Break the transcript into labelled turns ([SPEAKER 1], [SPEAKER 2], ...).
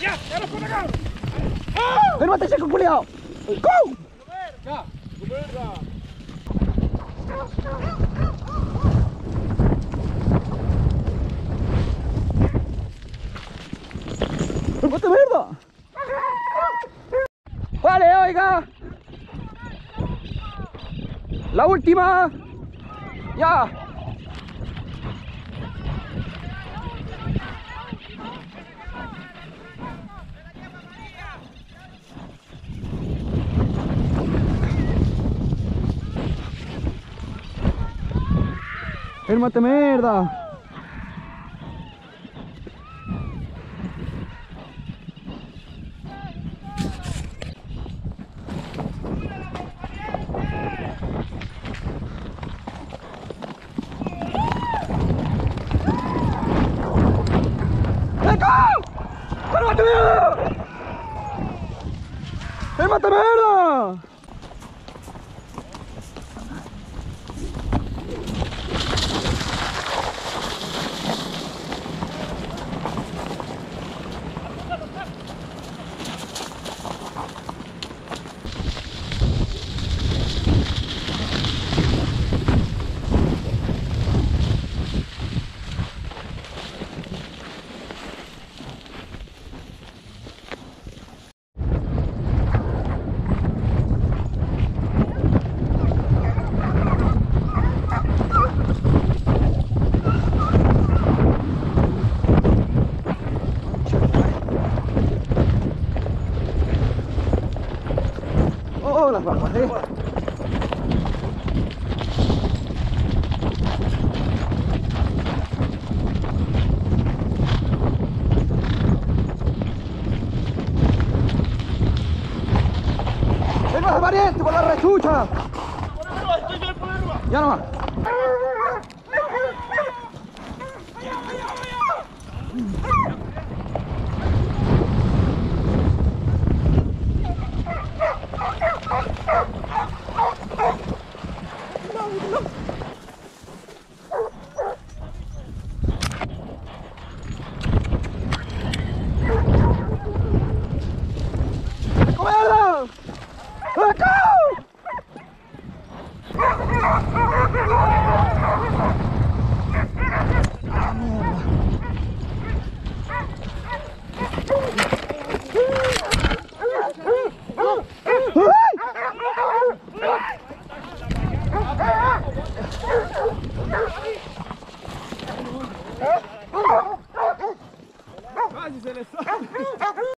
[SPEAKER 1] ¡Ya! ¡Ya lo pone acá!
[SPEAKER 2] ¡Ven, mate seco, culiao! ¡Go!
[SPEAKER 1] ¡Ya! ¡Comerla!
[SPEAKER 2] ¡Ven, mate mierda! Vale, oiga. La última. Ya. El mate mierda. ¡Eco! ¡El mate mierda! ¡El mate mierda! Oh, las papas, eh. ¡Venga, valiente por la rechucha!
[SPEAKER 1] ¡Estoy bien por arriba!
[SPEAKER 2] Ya nomás.
[SPEAKER 1] America!